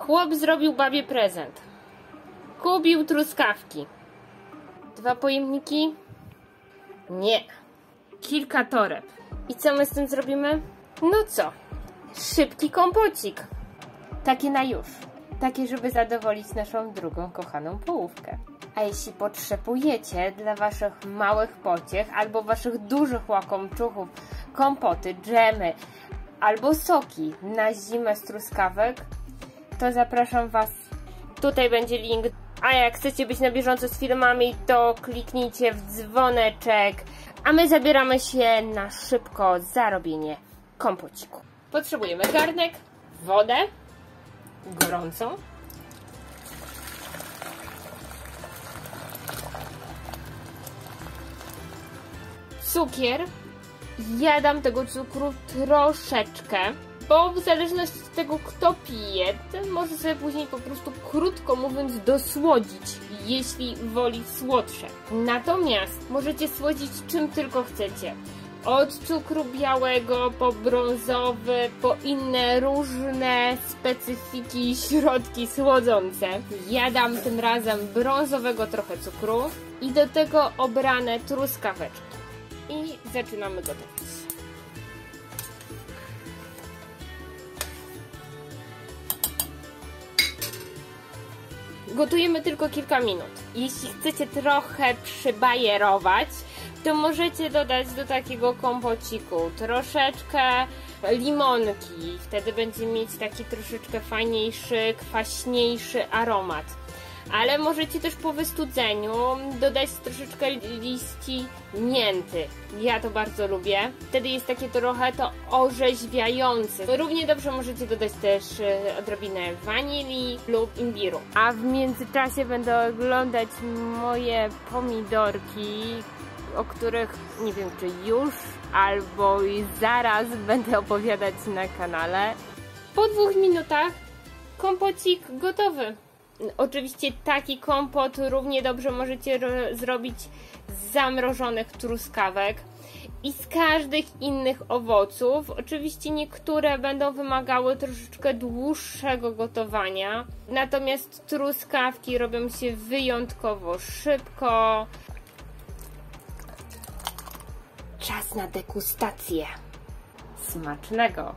Chłop zrobił babie prezent. Kupił truskawki. Dwa pojemniki? Nie. Kilka toreb. I co my z tym zrobimy? No co? Szybki kompocik. Takie na już. Takie, żeby zadowolić naszą drugą kochaną połówkę. A jeśli potrzebujecie dla waszych małych pociech albo waszych dużych łakomczuchów kompoty, dżemy albo soki na zimę z truskawek, to zapraszam was. Tutaj będzie link. A jak chcecie być na bieżąco z filmami, to kliknijcie w dzwoneczek. A my zabieramy się na szybko zarobienie kompociku. Potrzebujemy garnek, wodę gorącą, cukier. Ja dam tego cukru troszeczkę, bo w zależności od tego, kto pije, ten może sobie później po prostu, krótko mówiąc, dosłodzić, jeśli woli słodsze. Natomiast możecie słodzić czym tylko chcecie. Od cukru białego po brązowy, po inne różne specyfiki, środki słodzące. Ja dam tym razem brązowego trochę cukru i do tego obrane truskaweczki. I zaczynamy gotować. Gotujemy tylko kilka minut. Jeśli chcecie trochę przybajerować, to możecie dodać do takiego kompociku troszeczkę limonki. Wtedy będzie mieć taki troszeczkę fajniejszy, kwaśniejszy aromat. Ale możecie też po wystudzeniu dodać troszeczkę liści mięty. Ja to bardzo lubię. Wtedy jest takie trochę to orzeźwiające. Równie dobrze możecie dodać też e, odrobinę wanilii lub imbiru. A w międzyczasie będę oglądać moje pomidorki, o których nie wiem czy już albo zaraz będę opowiadać na kanale. Po dwóch minutach kompocik gotowy. Oczywiście taki kompot równie dobrze możecie zrobić z zamrożonych truskawek i z każdych innych owoców. Oczywiście niektóre będą wymagały troszeczkę dłuższego gotowania, natomiast truskawki robią się wyjątkowo szybko. Czas na degustację. Smacznego!